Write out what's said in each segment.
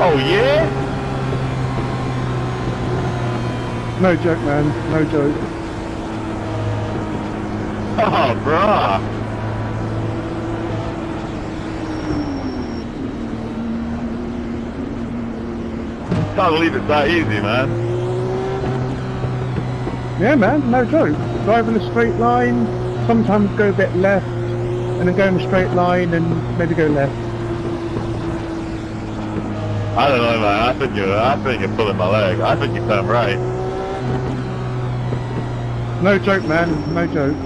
Oh yeah? No joke, man. No joke. Oh, bruh. Can't believe it's that easy, man. Yeah, man. No joke. Drive in a straight line. Sometimes go a bit left, and then go in a straight line and maybe go left. I don't know, man. I think you're, I think you're pulling my leg. I think you turned right. No joke, man. No joke.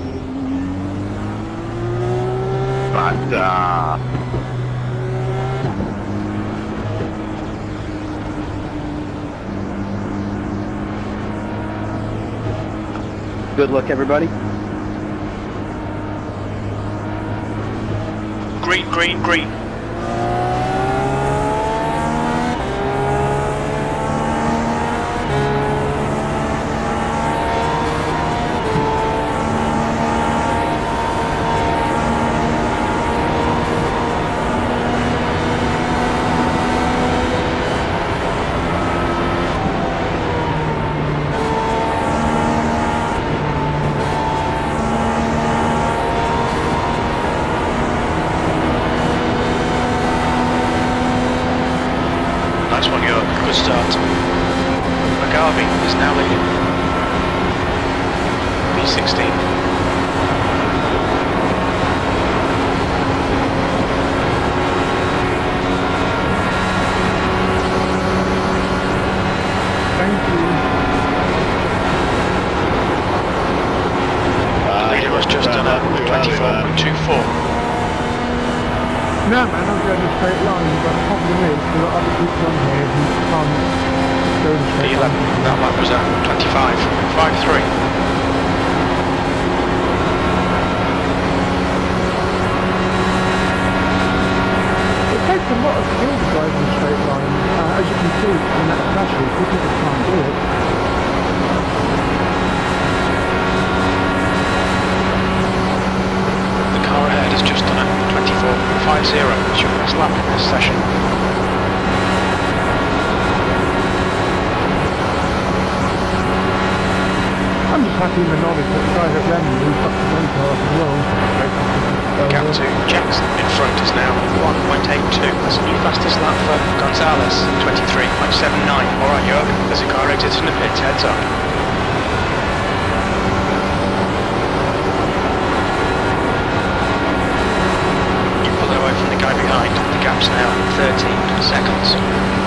But, uh, Good luck, everybody. Green, green, green. Nice one, Jörg. Good start. McGarvey is now leading. B16. Thank you. uh, Leader has just done a 24.24. No, man. I'm going in a straight line, but the problem is there are other people on here who can't go in a straight B11. line. That lap was at 25. 5-3. It a lot of skill to drive in a straight line. Uh, as you can see in that flashes, people just can't do it. The car ahead has just done a 24.50. It's your best lap in this session. I'm just happy in the knowledge that the guy at Remy who's the one car as well. Gap to Jackson in front is now 1.82. That's a new fastest lap for Gonzalez, 23.79. Alright, Jörg, there's a car exiting the pits, heads up. You pull away from the guy behind. Gap's now 13 seconds.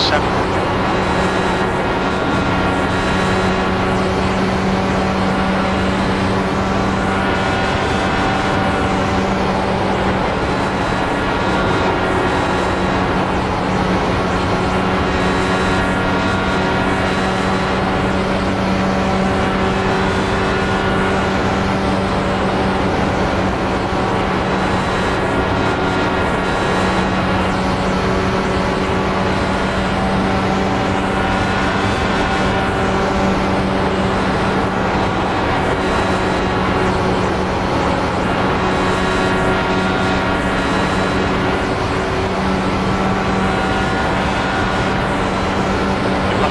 7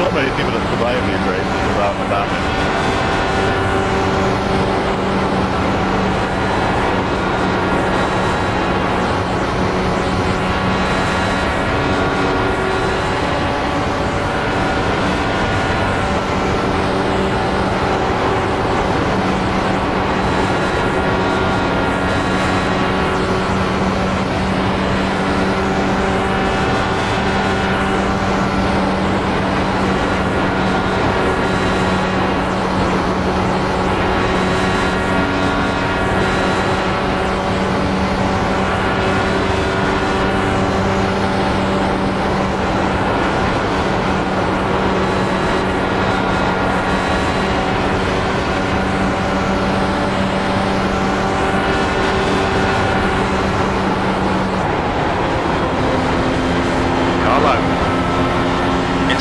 not many people that survive these races without a damage.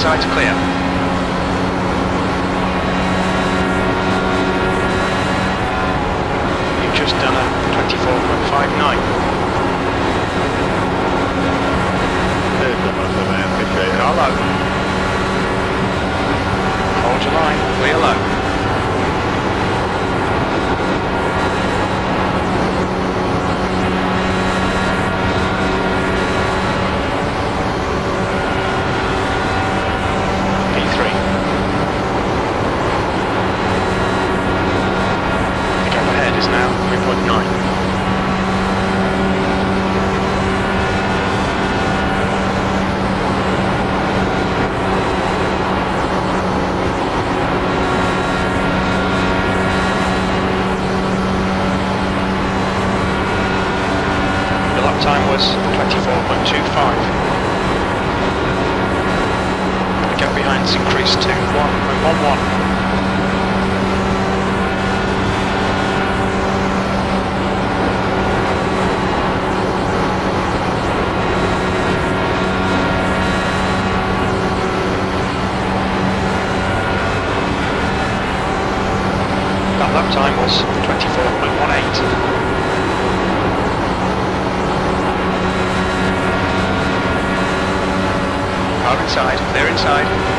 Side's clear. 5. The gap behind is increased to 1.11. inside. They're inside.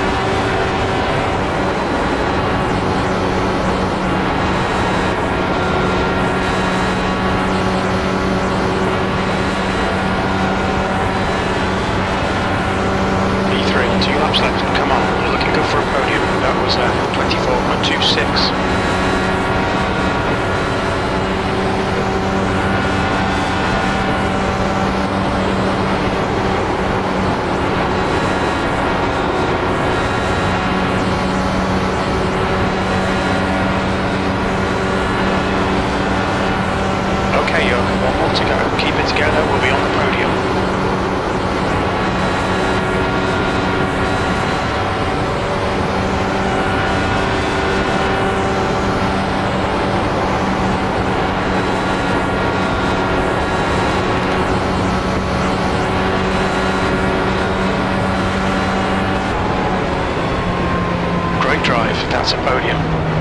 That's a podium.